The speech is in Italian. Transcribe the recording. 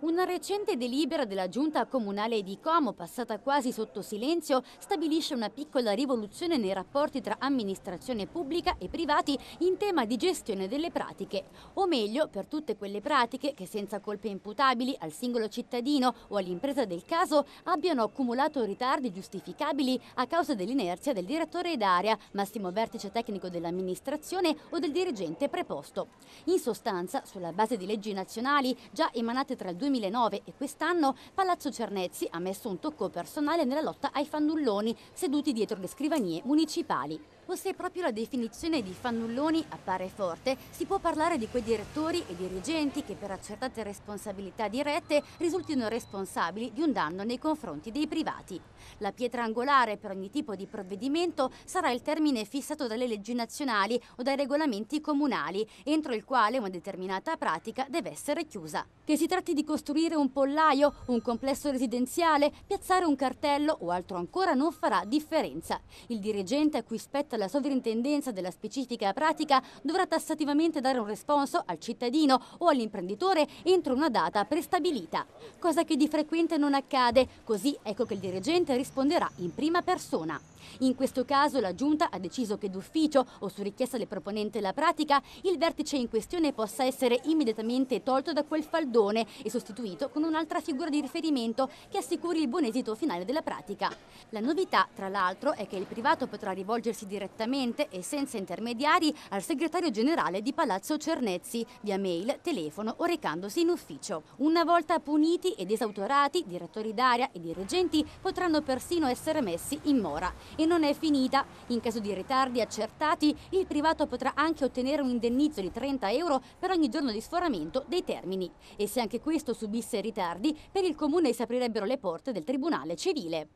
Una recente delibera della giunta comunale di Como, passata quasi sotto silenzio, stabilisce una piccola rivoluzione nei rapporti tra amministrazione pubblica e privati in tema di gestione delle pratiche, o meglio per tutte quelle pratiche che senza colpe imputabili al singolo cittadino o all'impresa del caso abbiano accumulato ritardi giustificabili a causa dell'inerzia del direttore d'area, massimo vertice tecnico dell'amministrazione o del dirigente preposto. In sostanza, sulla base di leggi nazionali già emanate tra il 2000 2009 e quest'anno Palazzo Cernezzi ha messo un tocco personale nella lotta ai fannulloni seduti dietro le scrivanie municipali. Se proprio la definizione di fannulloni appare forte, si può parlare di quei direttori e dirigenti che per accertate responsabilità dirette risultino responsabili di un danno nei confronti dei privati. La pietra angolare per ogni tipo di provvedimento sarà il termine fissato dalle leggi nazionali o dai regolamenti comunali, entro il quale una determinata pratica deve essere chiusa. Che si tratti di costruire un pollaio, un complesso residenziale, piazzare un cartello o altro ancora non farà differenza. Il dirigente a cui spetta la sovrintendenza della specifica pratica dovrà tassativamente dare un responso al cittadino o all'imprenditore entro una data prestabilita, cosa che di frequente non accade, così ecco che il dirigente risponderà in prima persona. In questo caso la Giunta ha deciso che d'ufficio o su richiesta del proponente la pratica il vertice in questione possa essere immediatamente tolto da quel faldone e sostituito con un'altra figura di riferimento che assicuri il buon esito finale della pratica. La novità, tra l'altro, è che il privato potrà rivolgersi direttamente e senza intermediari al segretario generale di Palazzo Cernezzi via mail, telefono o recandosi in ufficio. Una volta puniti ed esautorati, direttori d'area e dirigenti potranno persino essere messi in mora e non è finita. In caso di ritardi accertati, il privato potrà anche ottenere un indennizzo di 30 euro per ogni giorno di sforamento dei termini. E se anche questo subisse ritardi, per il comune si aprirebbero le porte del Tribunale civile.